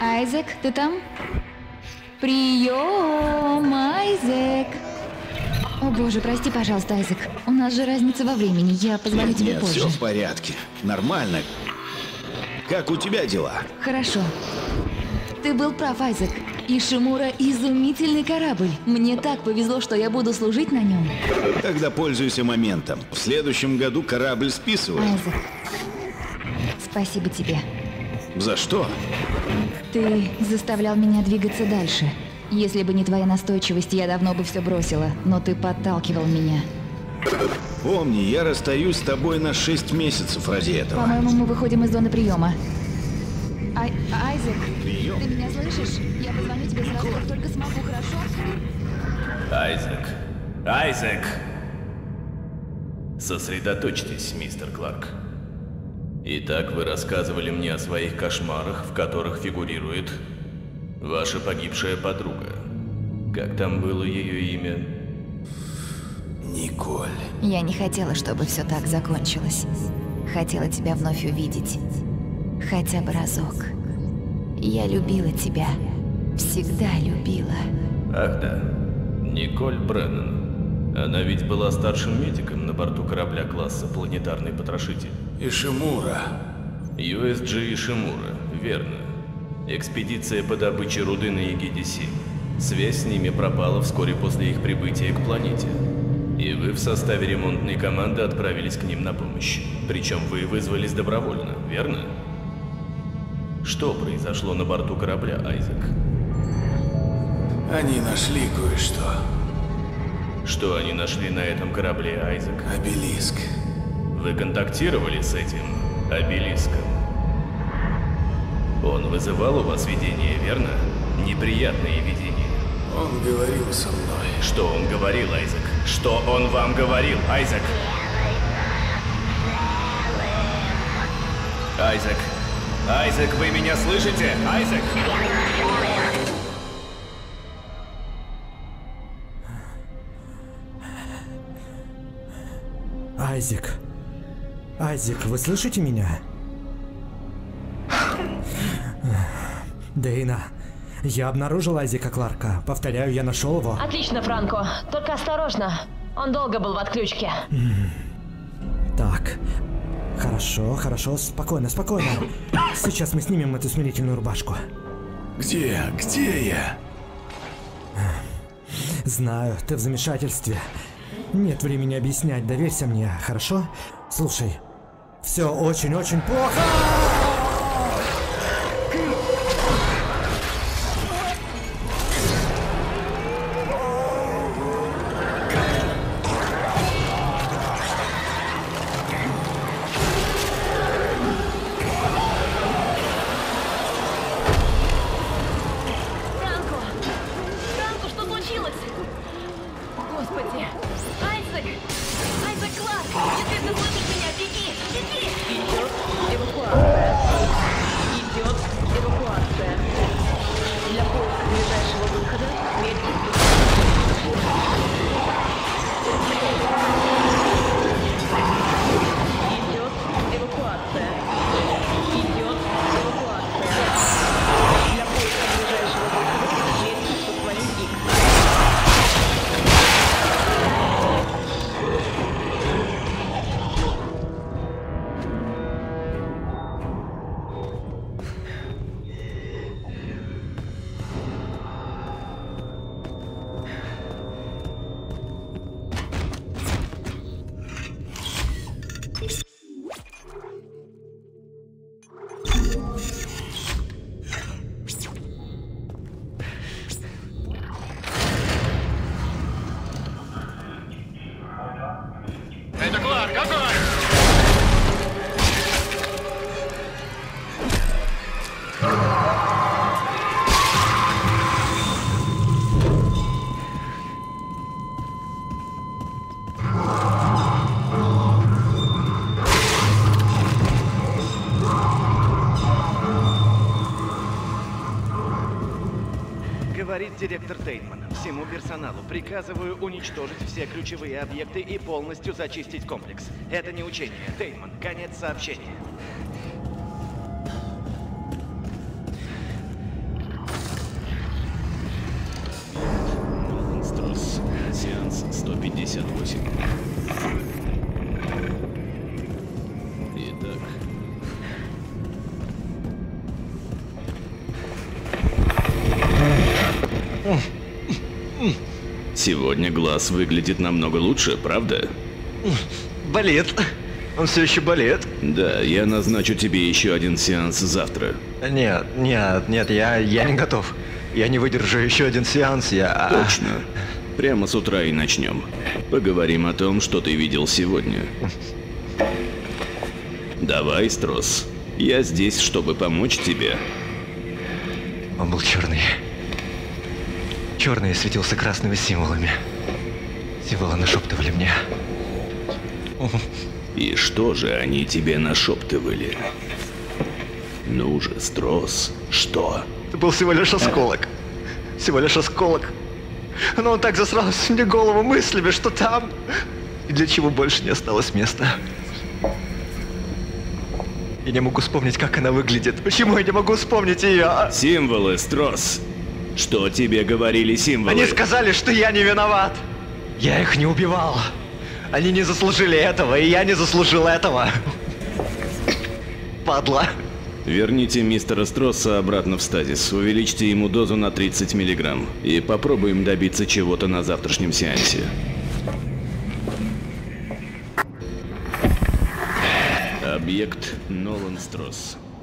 Айзек, ты там? Прием, Айзек. О боже, прости, пожалуйста, Айзек. У нас же разница во времени. Я позвоню Нет, тебе нет, позже. все в порядке. Нормально. Как у тебя дела? Хорошо. Ты был прав, Айзек. Ишимура – изумительный корабль. Мне так повезло, что я буду служить на нем. Тогда пользуйся моментом. В следующем году корабль списывают. Айзек, спасибо тебе. За что? Ты заставлял меня двигаться дальше. Если бы не твоя настойчивость, я давно бы все бросила, но ты подталкивал меня. Помни, я расстаюсь с тобой на 6 месяцев ради этого. По-моему, мы выходим из зоны приема. Ай, Айзек, Прием. ты меня слышишь? Я позвоню тебе сразу, как только смогу, хорошо? Айзек. Айзек! Сосредоточьтесь, мистер Кларк. Итак, вы рассказывали мне о своих кошмарах, в которых фигурирует ваша погибшая подруга. Как там было ее имя? Николь. Я не хотела, чтобы все так закончилось. Хотела тебя вновь увидеть. Хотя бы разок. Я любила тебя. Всегда любила. Ах да, Николь Бреннан. Она ведь была старшим медиком на борту корабля класса «Планетарный потрошитель». Ишимура. USG Ишимура, верно. Экспедиция по добыче руды на Егидиси. Связь с ними пропала вскоре после их прибытия к планете. И вы в составе ремонтной команды отправились к ним на помощь. Причем вы вызвались добровольно, верно? Что произошло на борту корабля, Айзек? Они нашли кое-что. Что они нашли на этом корабле, Айзек? Обелиск. Вы контактировали с этим обелиском? Он вызывал у вас видение, верно? Неприятные видения. Он говорил со мной. Что он говорил, Айзек? Что он вам говорил, Айзек? Айзек! Айзек, вы меня слышите? Айзек! Айзек. Айзек, вы слышите меня? Дейна, я обнаружил Айзека Кларка. Повторяю, я нашел его. Отлично, Франко. Только осторожно. Он долго был в отключке. Так. Хорошо, хорошо, спокойно, спокойно. Сейчас мы снимем эту смирительную рубашку. Где? Где я? Знаю, ты в замешательстве. Нет времени объяснять, доверься мне, хорошо? Слушай, все очень-очень плохо! Директор Тейтман, всему персоналу приказываю уничтожить все ключевые объекты и полностью зачистить комплекс. Это не учение. Тейтман, конец сообщения. Сеанс 158. Сегодня глаз выглядит намного лучше, правда? Болит. Он все еще болит. Да, я назначу тебе еще один сеанс завтра. Нет, нет, нет, я, я не готов. Я не выдержу еще один сеанс, я... Точно. Прямо с утра и начнем. Поговорим о том, что ты видел сегодня. Давай, Строс. Я здесь, чтобы помочь тебе. Он был черный. Черный светился красными символами. Символы нашептывали мне. И что же они тебе нашептывали? Ну же, Строс, что? Это был всего лишь осколок. Всего лишь осколок. Но он так засрал мне голову мыслями, что там... И для чего больше не осталось места. Я не могу вспомнить, как она выглядит. Почему я не могу вспомнить ее? Символы, Строс. Что тебе говорили символы? Они сказали, что я не виноват. Я их не убивал. Они не заслужили этого, и я не заслужил этого. Падла. Верните мистера Стросса обратно в стазис. Увеличьте ему дозу на 30 миллиграмм. И попробуем добиться чего-то на завтрашнем сеансе. Объект Нолан Стросс.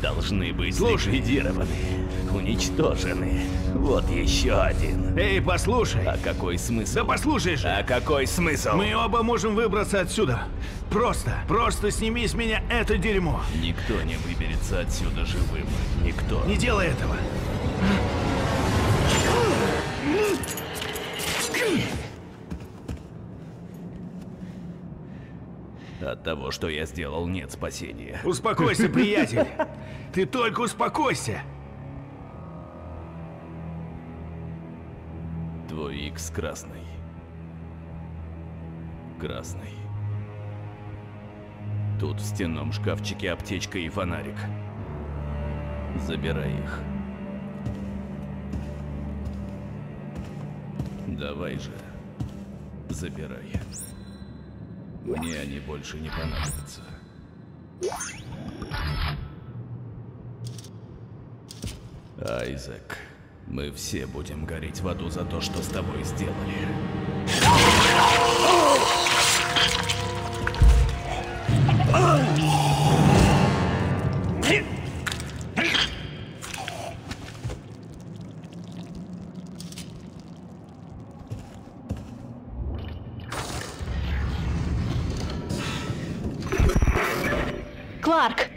должны быть Слушай. ликвидированы, уничтожены. Вот еще один. Эй, послушай. А какой смысл? Да послушай же. А какой смысл? Мы оба можем выбраться отсюда. Просто, просто сними с меня это дерьмо. Никто не выберется отсюда живым. Никто. Не делай этого. Того, что я сделал, нет спасения. Успокойся, приятель. Ты только успокойся. Твой Икс красный. Красный. Тут в стенном шкафчике аптечка и фонарик. Забирай их. Давай же. Забирай. Мне они больше не понадобятся. Айзек, мы все будем гореть в аду за то, что с тобой сделали. Кларк!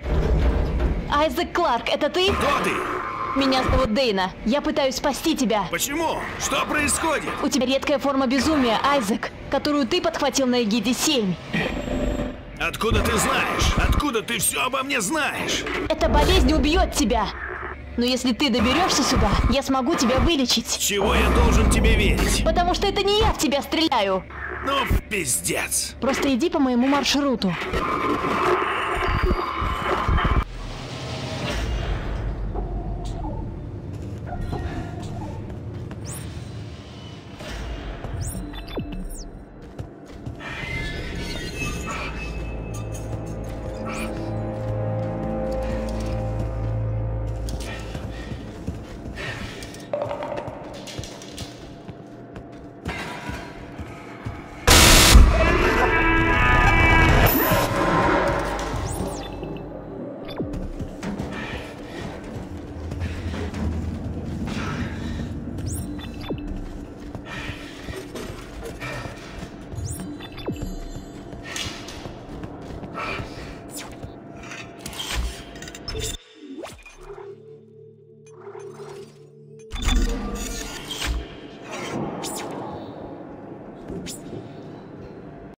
Айзек Кларк, это ты? Кто ты? Меня зовут Дейна. Я пытаюсь спасти тебя. Почему? Что происходит? У тебя редкая форма безумия, Айзек, которую ты подхватил на Эгиде-7. Откуда ты знаешь? Откуда ты все обо мне знаешь? Эта болезнь убьет тебя. Но если ты доберешься сюда, я смогу тебя вылечить. Чего я должен тебе верить? Потому что это не я в тебя стреляю. Ну, пиздец. Просто иди по моему маршруту.